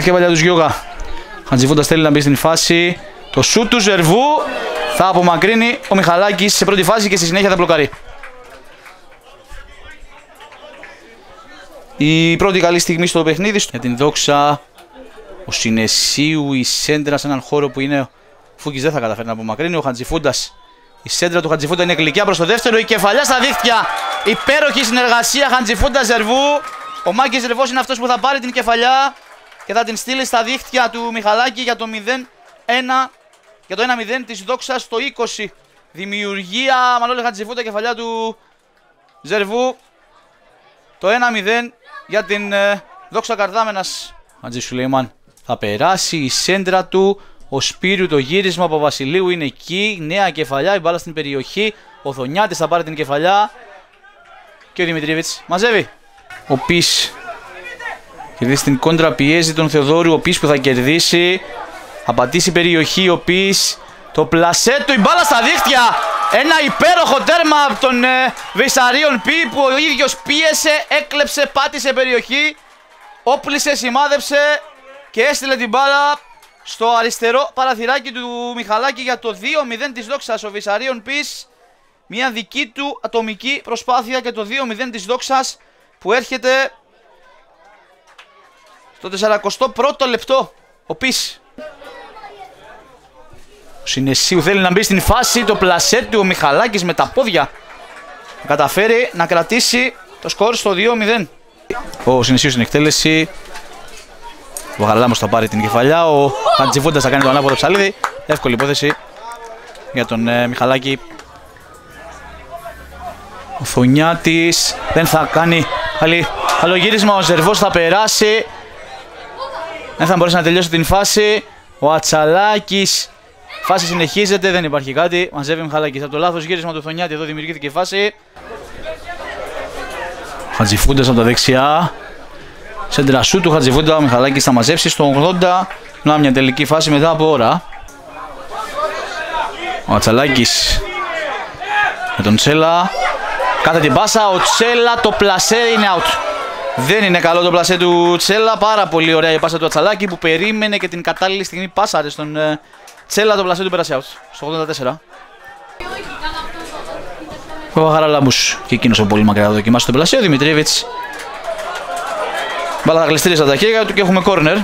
κεφαλιά τους Γιώγα. Χατζηφούντα θέλει να μπει στην φάση. Το σου του Ζερβού θα απομακρύνει ο Μιχαλάκης σε πρώτη φάση και στη συνέχεια θα μπλοκαρεί. Η πρώτη καλή στιγμή στο παιχνίδι για την δόξα ο Συνεσίου η σέντρα σε έναν χώρο που είναι ο Φούκης δεν θα καταφέρει να απομακρύνει. Ο Χατζηφούντας η σέντρα του Χατζηφούντα είναι γλυκιά προς το δεύτερο. Η κεφαλιά στα δίχτυα. Υπέροχη συνεργασία Χατζηφούντα Ζερβού. Ο Μάκης Ζερβός είναι αυτός που θα πάρει την κεφαλιά και θα την στείλει στα δίχτυα του Μιχαλάκη για το 0-1 για το 1-0 της Δόξας στο 20. Δημιουργία Μανώλη Χατζηφούντα κεφαλιά του Ζερβού. Το 1-0 για την ε, Δόξα Καρδάμενας. Χατζη Σουλεϊμάν θα περάσει η σέντρα του. Ο Σπύριου το γύρισμα από Βασιλείου είναι εκεί. Νέα κεφαλιά, η μπάλα στην περιοχή. Ο Θονιάτης θα πάρει την κεφαλιά. Και ο Δημητρίβιτς μαζεύει. Ο Πις κερδίσει την κόντρα, πιέζει τον Θεοδόρου. Ο Πις που θα κερδίσει. Θα πατήσει περιοχή ο Πις. Το πλασέ του, η μπάλα στα δίχτυα. Ένα υπέροχο τέρμα από τον ε, Βυσαρίων Πι που ο ίδιος πίεσε, έκλεψε, πάτησε περιοχή. Όπλησε, σημάδεψε και έστειλε την μπάλα στο αριστερό παραθυράκι του Μιχαλάκη για το 2-0 της δόξας ο Βυσαρίων Πις. Μια δική του ατομική προσπάθεια και το 2-0 της δόξας που έρχεται στο 41ο λεπτό. Ο Πις ο Συνεσίου θέλει να μπει στην φάση, το πλασέ του ο Μιχαλάκης με τα πόδια. Καταφέρει να κρατήσει το σκορ στο 2-0. Ο Συνεσίου στην εκτέλεση. Ο Γαλάμος θα πάρει την κεφαλιά. Ο Χαντζιβούντας θα κάνει το ανάποδο ψαλίδι. Εύκολη υπόθεση για τον ε, Μιχαλάκη. Ο Θονιάτης δεν θα κάνει άλλο γύρισμα. Ο Ζερβός θα περάσει. Δεν θα μπορέσει να τελειώσει την φάση. Ο Ατσαλάκης Φάση συνεχίζεται, δεν υπάρχει κάτι. Μαζεύει Μιχαλάκης από το λάθος γύρισμα του Θονιάτη. Εδώ δημιουργήθηκε η φάση. Χατζηφούντας από τα δεξιά. Σεντρασού του Χατζηφούντα. Ο Μιχαλάκης θα μαζέψει στο 80. Να μια τελική φάση μετά από ώρα. Ο Ατσαλάκης με τον Τσέλα. Κάθε την πάσα. Ο Τσέλα το πλασέ είναι out. Δεν είναι καλό το πλασέ του Τσέλα. Πάρα πολύ ωραία η πάσα του Ατσαλάκη που περίμενε και την κατάλληλη στιγμή πάσαρε στον ε, Τσέλα το πλασέ του πέρασε out στο 84. Ο Χαραλάμπους και εκείνος ο πολύ μακριά θα δοκιμάσει το πλασέ. Ο Δημητρίεβιτς. Μπαλά θα κλειστήρει στα τα χέρια του και έχουμε corner.